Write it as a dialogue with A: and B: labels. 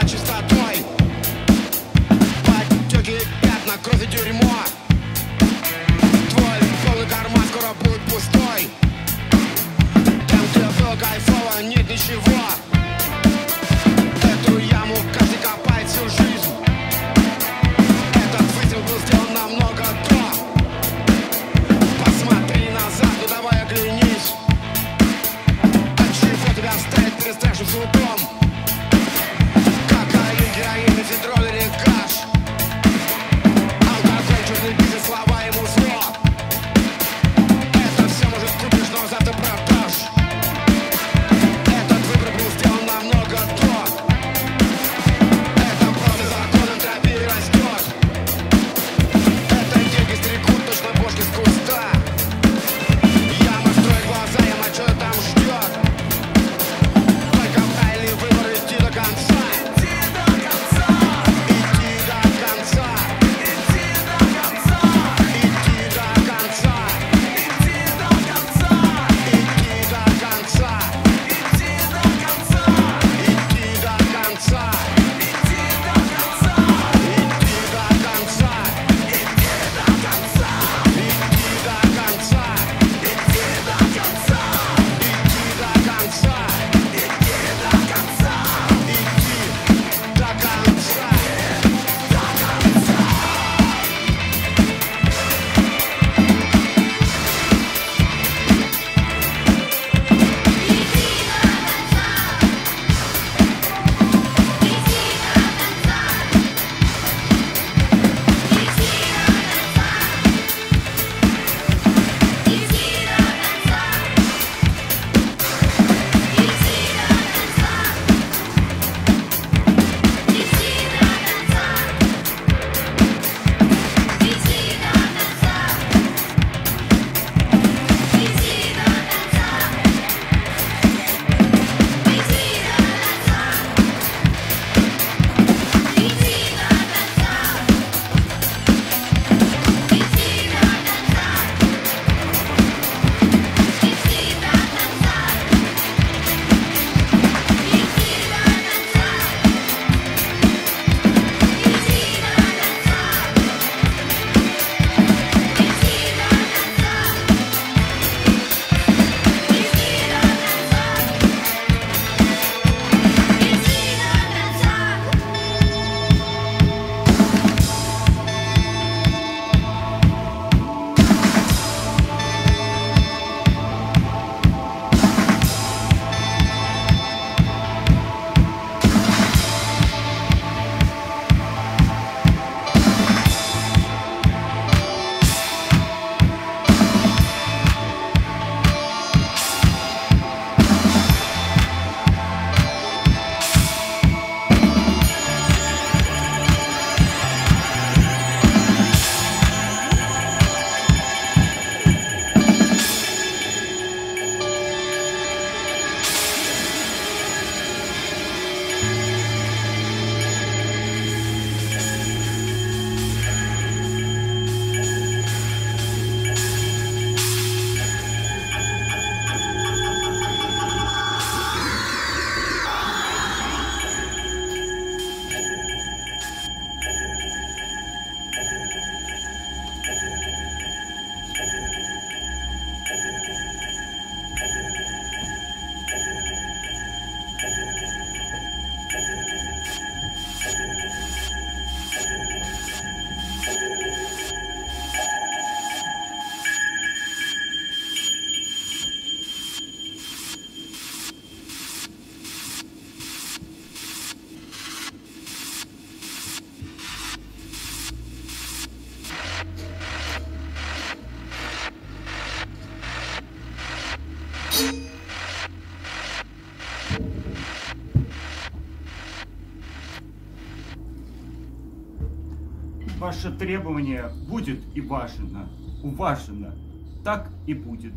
A: была чистотой Подтеки, пятна, кровь и Твой полный карман скоро будет пустой. Там, где было нет ничего. Эту яму каждый копает всю жизнь. Этот выстрел был сделан намного до. Посмотри назад, ну давай оглянись. От тебя стоит перед страшным судом controles.
B: Ваше требование будет и уважено, уважено. Так и будет.